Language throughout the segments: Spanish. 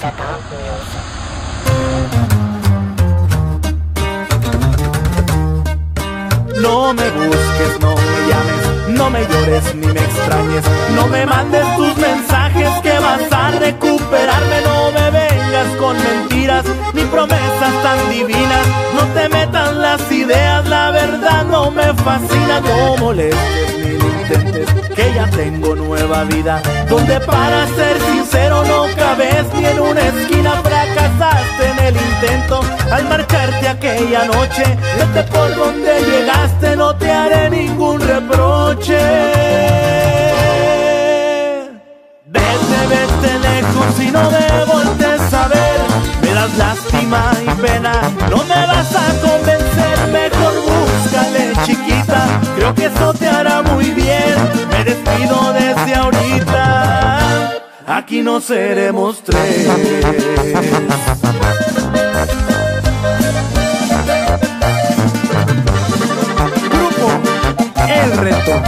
No me busques, no me llames, no me llores ni me extrañes, no me mandes tus mensajes que vas a recuperarme, no me vengas con mentiras ni promesas tan divinas, no te metan las ideas, no me fascina, no molestes ni intentes, que ya tengo nueva vida, donde para ser sincero no cabes ni en una esquina, fracasaste en el intento al marcharte aquella noche, vete por donde llegaste, no te haré ningún reproche. Vete, vete lejos y no me voltes a ver, me das lástima y pena, no me vas a que eso te hará muy bien, me despido desde ahorita, aquí no seremos tres. Grupo El Reto.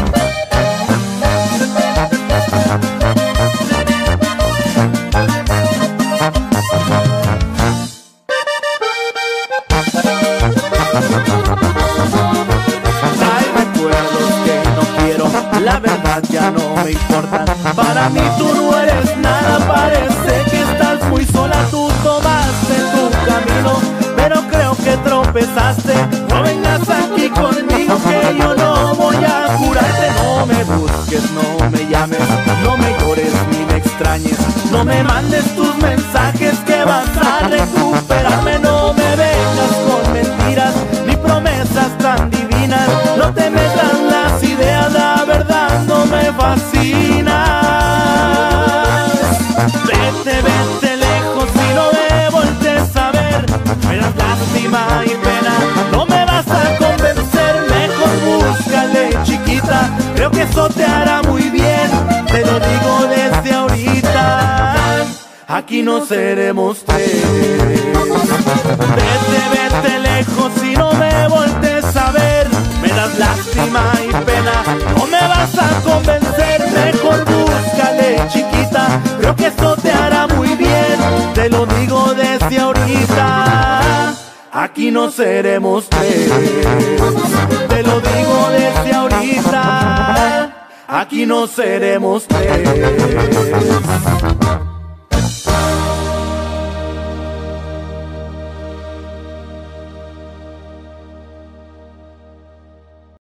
Ya no me importan. Para mí tú no eres nada, parece que estás muy sola. Tú tomaste tu camino, pero creo que tropezaste. No vengas aquí conmigo que yo no voy a curarte. No me busques, no me llames, no me llores ni me extrañes. No me mandes tus Creo que eso te hará muy bien. Te lo digo desde ahorita. Aquí no seremos tres. Vete, vete lejos y no me voltes a ver. Me das lástima y pena, no me vas a convencer. Mejor búscale, chiquita. Creo que esto te hará muy bien. Te lo digo desde ahorita. Aquí no seremos tres. Aquí no seremos tres.